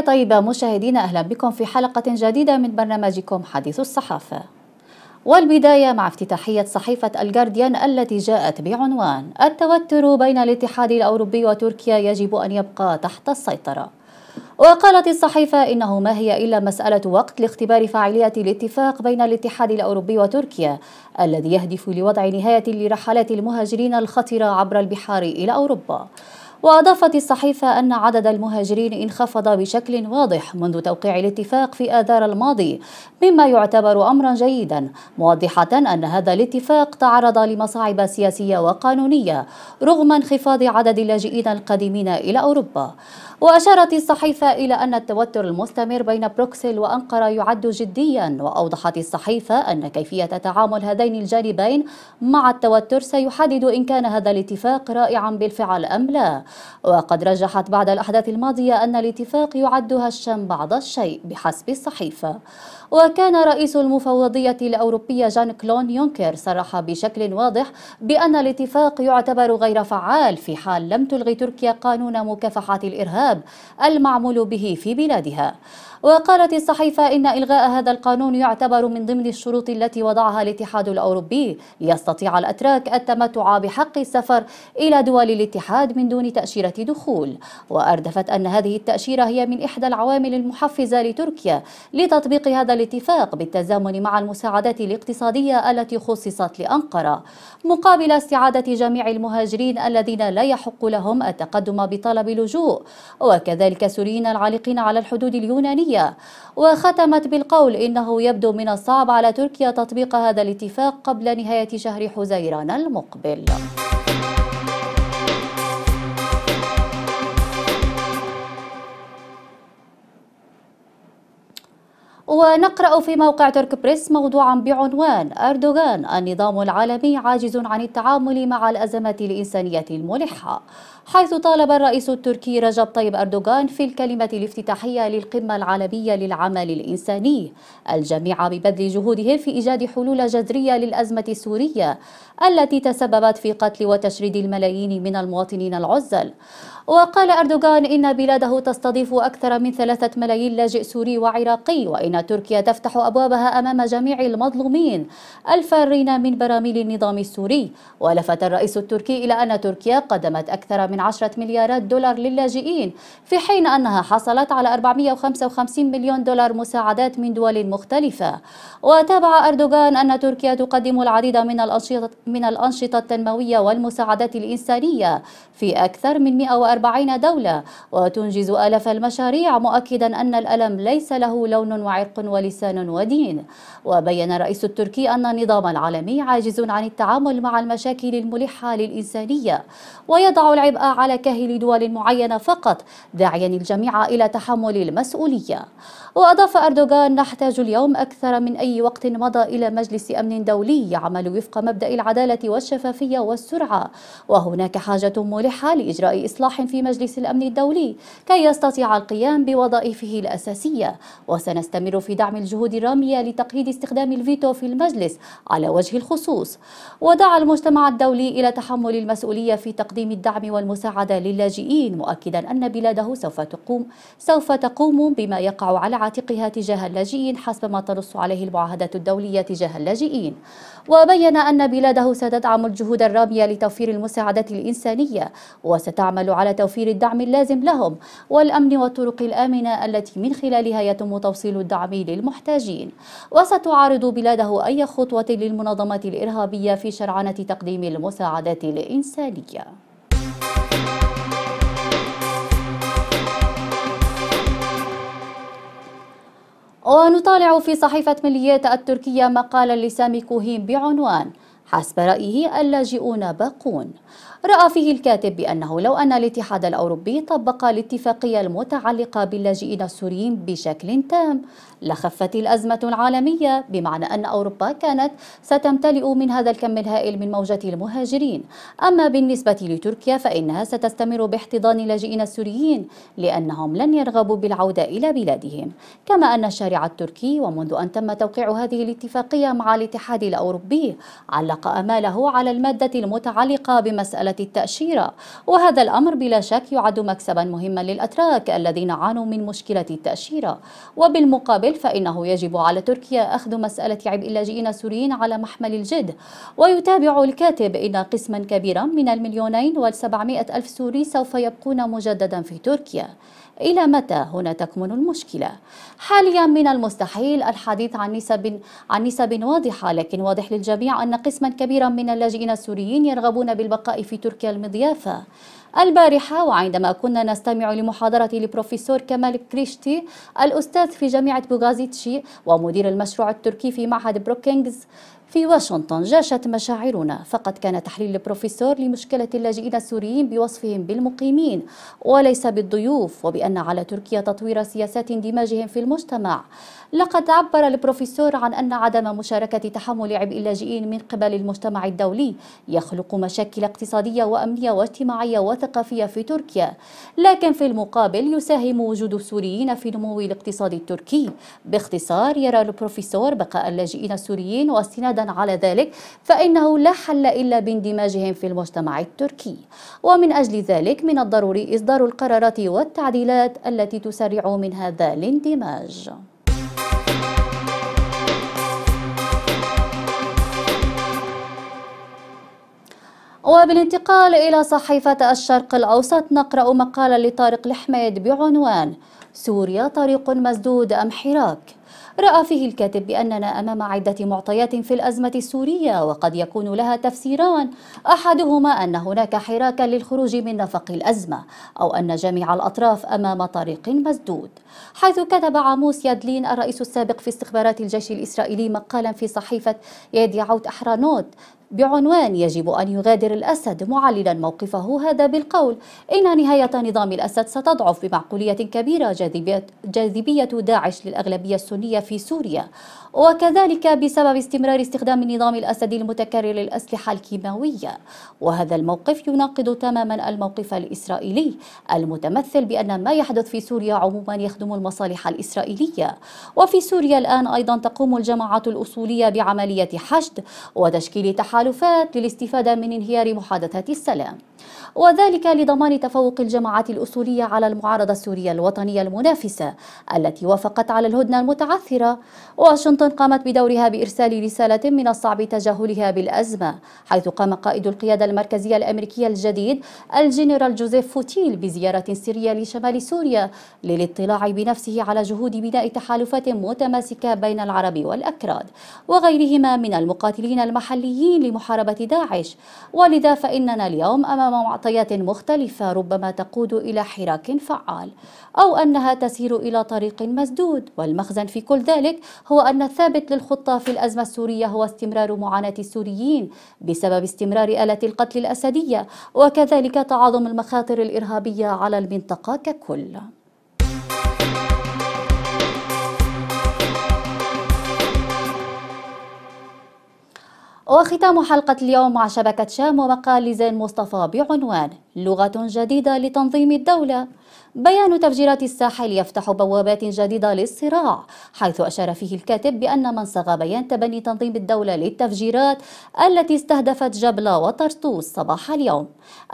طيب مشاهدينا أهلا بكم في حلقة جديدة من برنامجكم حديث الصحافة. والبداية مع افتتاحية صحيفة الجارديان التي جاءت بعنوان التوتر بين الاتحاد الأوروبي وتركيا يجب أن يبقى تحت السيطرة. وقالت الصحيفة إنه ما هي إلا مسألة وقت لاختبار فاعلية الاتفاق بين الاتحاد الأوروبي وتركيا الذي يهدف لوضع نهاية لرحلات المهاجرين الخطرة عبر البحار إلى أوروبا. وأضافت الصحيفة أن عدد المهاجرين انخفض بشكل واضح منذ توقيع الاتفاق في آذار الماضي مما يعتبر أمرا جيدا موضحة أن هذا الاتفاق تعرض لمصاعب سياسية وقانونية رغم انخفاض عدد اللاجئين القادمين إلى أوروبا. وأشارت الصحيفة إلى أن التوتر المستمر بين بروكسل وأنقرة يعد جديا وأوضحت الصحيفة أن كيفية تعامل هذين الجانبين مع التوتر سيحدد إن كان هذا الاتفاق رائعا بالفعل أم لا. وقد رجحت بعد الأحداث الماضية أن الاتفاق يعد هشا بعض الشيء بحسب الصحيفة. وكان رئيس المفوضية الأوروبية جان كلون يونكر صرح بشكل واضح بأن الاتفاق يعتبر غير فعال في حال لم تلغي تركيا قانون مكافحة الإرهاب المعمول به في بلادها. وقالت الصحيفة إن إلغاء هذا القانون يعتبر من ضمن الشروط التي وضعها الاتحاد الأوروبي. ليستطيع الأتراك التمتع بحق السفر إلى دول الاتحاد من دون تأشيرة دخول. وأردفت أن هذه التأشيرة هي من إحدى العوامل المحفزة لتركيا لتطبيق هذا الاتفاق بالتزامن مع المساعدات الاقتصادية التي خصصت لأنقرة. مقابل استعادة جميع المهاجرين الذين لا يحق لهم التقدم بطلب لجوء. وكذلك سوريين العالقين على الحدود اليونانية الدولية وختمت بالقول إنه يبدو من الصعب على تركيا تطبيق هذا الاتفاق قبل نهاية شهر حزيران المقبل. ونقرأ في موقع ترك بريس موضوعا بعنوان أردوغان النظام العالمي عاجز عن التعامل مع الأزمات الإنسانية الملحة. حيث طالب الرئيس التركي رجب طيب أردوغان في الكلمة الافتتاحية للقمة العالمية للعمل الإنساني. الجميع ببذل جهودهم في إيجاد حلول جذرية للأزمة السورية. التي تسببت في قتل وتشريد الملايين من المواطنين العزل. وقال أردوغان إن بلاده تستضيف أكثر من ثلاثة ملايين لاجئ سوري وعراقي وإن تركيا تفتح أبوابها أمام جميع المظلومين. الفارين من براميل النظام السوري. ولفت الرئيس التركي إلى أن تركيا قدمت أكثر من عشرة مليارات دولار للاجئين في حين أنها حصلت على 455 مليون دولار مساعدات من دول مختلفة. وتابع أردوغان أن تركيا تقدم العديد من الأنشطة, من الأنشطة التنموية والمساعدات الإنسانية في أكثر من 140 دولة وتنجز آلاف المشاريع مؤكدا أن الألم ليس له لون وعرق ولسان ودين. وبين الرئيس التركي أن النظام العالمي عاجز عن التعامل مع المشاكل الملحة للإنسانية ويضع العبء على كاهل دول معينة فقط داعيا الجميع إلى تحمل المسؤولية. وأضاف أردوغان نحتاج اليوم أكثر من أي وقت مضى إلى مجلس أمن دولي يعمل وفق مبدأ العدالة والشفافية والسرعة. وهناك حاجة ملحة لإجراء إصلاح في مجلس الأمن الدولي كي يستطيع القيام بوظائفه الأساسية. وسنستمر في دعم الجهود الرامية لتقييد استخدام الفيتو في المجلس على وجه الخصوص. ودعا المجتمع الدولي إلى تحمل المسؤولية في تقديم الدعم والمساعدة للاجئين مؤكدا أن بلاده سوف تقوم سوف تقوم بما يقع على عاتقها تجاه اللاجئين حسب ما تنص عليه المعاهدة الدولية تجاه اللاجئين. وبين أن بلاده ستدعم الجهود الرامية لتوفير المساعدات الإنسانية وستعمل على توفير الدعم اللازم لهم والأمن والطرق الآمنة التي من خلالها يتم توصيل الدعم للمحتاجين. وستعارض بلاده أي خطوة للمنظمات الإرهابية في شرعنة تقديم المساعدات الإنسانية. ونطالع في صحيفة مليات التركية مقالا لسامي كوهين بعنوان حسب رأيه اللاجئون باقون. رأى فيه الكاتب بأنه لو أن الاتحاد الأوروبي طبق الاتفاقية المتعلقة باللاجئين السوريين بشكل تام لخفت الأزمة العالمية بمعنى أن أوروبا كانت ستمتلئ من هذا الكم الهائل من موجة المهاجرين. أما بالنسبة لتركيا فإنها ستستمر باحتضان اللاجئين السوريين لأنهم لن يرغبوا بالعودة إلى بلادهم. كما أن الشارع التركي ومنذ أن تم توقيع هذه الاتفاقية مع الاتحاد الأوروبي علق أغلق أماله على المادة المتعلقة بمسألة التأشيرة وهذا الأمر بلا شك يعد مكسبا مهما للأتراك الذين عانوا من مشكلة التأشيرة. وبالمقابل فإنه يجب على تركيا أخذ مسألة عبء اللاجئين السوريين على محمل الجد. ويتابع الكاتب إن قسما كبيرا من المليونين والسبعمائة ألف سوري سوف يبقون مجددا في تركيا. إلى متى هنا تكمن المشكلة؟ حاليا من المستحيل الحديث عن نسب عن نسب واضحة لكن واضح للجميع أن قسما كبيرا من اللاجئين السوريين يرغبون بالبقاء في تركيا المضيافة البارحة وعندما كنا نستمع لمحاضرة لبروفيسور كمال كريشتي الأستاذ في جامعة بوغازيتشي ومدير المشروع التركي في معهد بروكينغز في واشنطن جاشت مشاعرنا فقد كان تحليل البروفيسور لمشكلة اللاجئين السوريين بوصفهم بالمقيمين وليس بالضيوف وبأن على تركيا تطوير سياسات اندماجهم في المجتمع. لقد عبر البروفيسور عن أن عدم مشاركة تحمل عبء اللاجئين من قبل المجتمع الدولي يخلق مشاكل اقتصادية وأمنية واجتماعية وثقافية في تركيا. لكن في المقابل يساهم وجود السوريين في نمو الاقتصاد التركي. باختصار يرى البروفيسور بقاء اللاجئين السوريين واستنادا على ذلك فإنه لا حل إلا باندماجهم في المجتمع التركي. ومن أجل ذلك من الضروري إصدار القرارات والتعديلات التي تسرع من هذا الاندماج. وبالانتقال إلى صحيفة الشرق الأوسط نقرأ مقالا لطارق الحميد بعنوان سوريا طريق مسدود أم حراك؟ رأى فيه الكاتب بأننا أمام عدة معطيات في الأزمة السورية وقد يكون لها تفسيران. أحدهما أن هناك حراكا للخروج من نفق الأزمة أو أن جميع الأطراف أمام طريق مسدود. حيث كتب عاموس يادلين الرئيس السابق في استخبارات الجيش الإسرائيلي مقالا في صحيفة يديعوت أحرانوت بعنوان يجب أن يغادر الأسد معللا موقفه هذا بالقول. إن نهاية نظام الأسد ستضعف بمعقولية كبيرة جاذبية داعش للأغلبية السنية في سوريا. وكذلك بسبب استمرار استخدام النظام الأسدي المتكرر للأسلحة الكيماوية. وهذا الموقف يناقض تماما الموقف الإسرائيلي المتمثل بأن ما يحدث في سوريا عموما يخدم المصالح الإسرائيلية. وفي سوريا الآن أيضا تقوم الجماعات الأصولية بعملية حشد وتشكيل تحالفات للاستفادة من انهيار محادثات السلام. وذلك لضمان تفوق الجماعات الأصولية على المعارضة السورية الوطنية المنافسة التي وافقت على الهدنة المتعثرة. واشنطن قامت بدورها بإرسال رسالة من الصعب تجاهلها بالأزمة حيث قام قائد القيادة المركزية الأمريكية الجديد الجنرال جوزيف فوتيل بزيارة سرية لشمال سوريا للاطلاع بنفسه على جهود بناء تحالفات متماسكة بين العرب والأكراد وغيرهما من المقاتلين المحليين لمحاربة داعش. ولذا فإننا اليوم أمام معطيات مختلفة ربما تقود إلى حراك فعال أو أنها تسير إلى طريق مسدود. والمخزن في كل ذلك هو أن الثابت للخطة في الأزمة السورية هو استمرار معاناة السوريين بسبب استمرار آلة القتل الأسدية وكذلك تعاظم المخاطر الإرهابية على المنطقة ككل. وختام حلقة اليوم مع شبكة شام ومقال لزين مصطفى بعنوان. لغة جديدة لتنظيم الدولة. بيان تفجيرات الساحل يفتح بوابات جديدة للصراع حيث أشار فيه الكاتب بأن من صغى بيان تبني تنظيم الدولة للتفجيرات التي استهدفت جبلة وطرطوس صباح اليوم.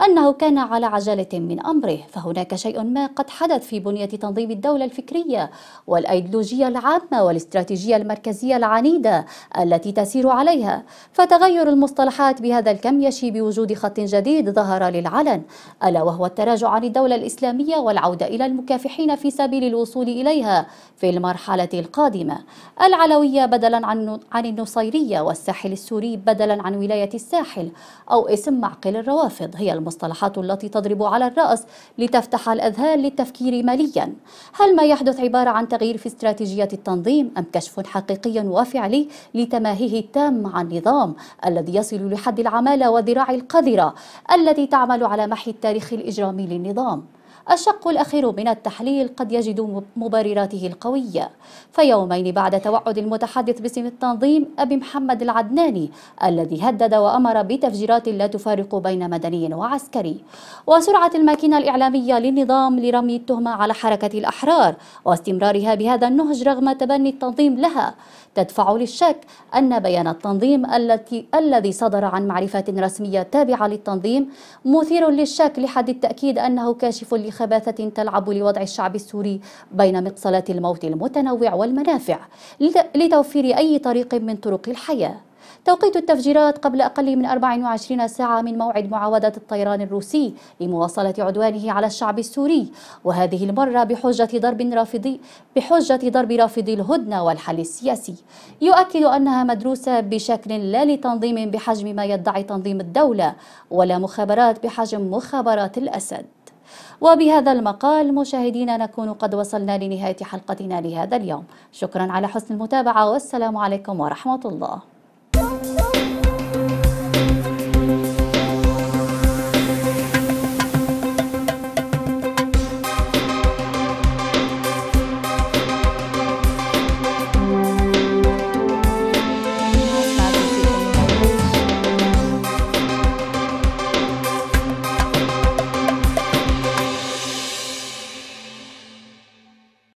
أنه كان على عجلة من أمره فهناك شيء ما قد حدث في بنية تنظيم الدولة الفكرية والأيديولوجية العامة والاستراتيجية المركزية العنيدة التي تسير عليها. فتغير المصطلحات بهذا الكم يشي بوجود خط جديد ظهر للعلن ألا وهو التراجع عن الدولة الإسلامية والعودة إلى المكافحين في سبيل الوصول إليها في المرحلة القادمة. العلوية بدلا عن عن النصيرية والساحل السوري بدلا عن ولاية الساحل أو اسم معقل الروافض هي المصطلحات التي تضرب على الرأس لتفتح الأذهان للتفكير ماليا. هل ما يحدث عبارة عن تغيير في استراتيجية التنظيم أم كشف حقيقي وفعلي لتماهيه التام مع النظام الذي يصل لحد العمالة وذراع القذرة التي تعمل على محي التاريخ الإجرامي للنظام. الشق الأخير من التحليل قد يجد مبرراته القوية. فيومين بعد توعد المتحدث باسم التنظيم أبي محمد العدناني الذي هدد وأمر بتفجيرات لا تفارق بين مدني وعسكري. وسرعة الماكينة الإعلامية للنظام لرمي التهمة على حركة الأحرار واستمرارها بهذا النهج رغم تبني التنظيم لها. تدفع للشك أن بيان التنظيم التي الذي صدر عن معرفات رسمية تابعة للتنظيم مثير للشك لحد التأكيد أنه كاشف لخباثة تلعب لوضع الشعب السوري بين مقصلات الموت المتنوع والمنافع لتوفير أي طريق من طرق الحياة. توقيت التفجيرات قبل أقل من 24 ساعة من موعد معاودة الطيران الروسي لمواصلة عدوانه على الشعب السوري. وهذه المرة بحجة ضرب رافضي بحجة ضرب رافضي الهدنة والحل السياسي. يؤكد أنها مدروسة بشكل لا لتنظيم بحجم ما يدعي تنظيم الدولة ولا مخابرات بحجم مخابرات الأسد. وبهذا المقال مشاهدينا نكون قد وصلنا لنهاية حلقتنا لهذا اليوم. شكرا على حسن المتابعة والسلام عليكم ورحمة الله.